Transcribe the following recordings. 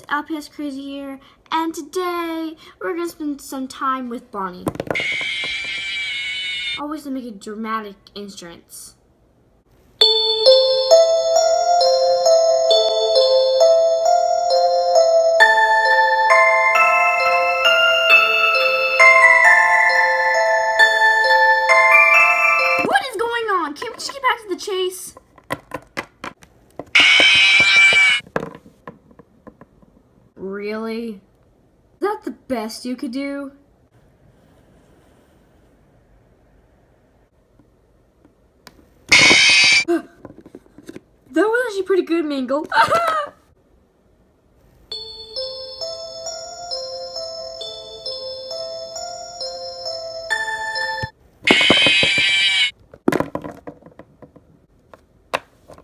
LPS Crazy here, and today we're gonna spend some time with Bonnie. Always to make a dramatic entrance. What is going on? Can't we just get back to the chase? Really? Is that the best you could do? that was actually pretty good, Mingle.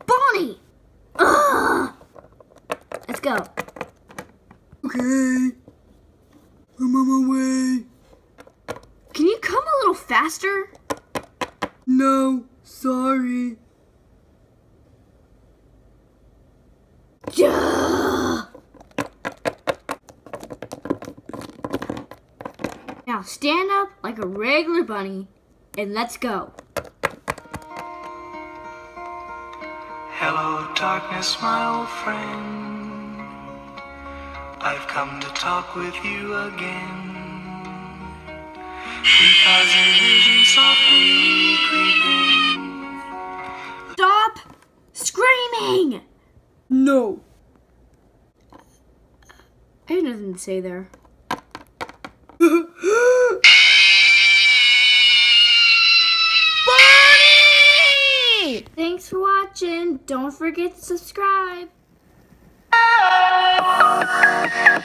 Bonnie! Ugh! Let's go. Okay. I'm on my way. Can you come a little faster? No, sorry. Yeah. Now stand up like a regular bunny and let's go. Hello, darkness, my old friend. I've come to talk with you again. Because a vision softly creeping. Stop screaming! No. I have nothing to say there. Bonnie! Thanks for watching. Don't forget to subscribe. Oh,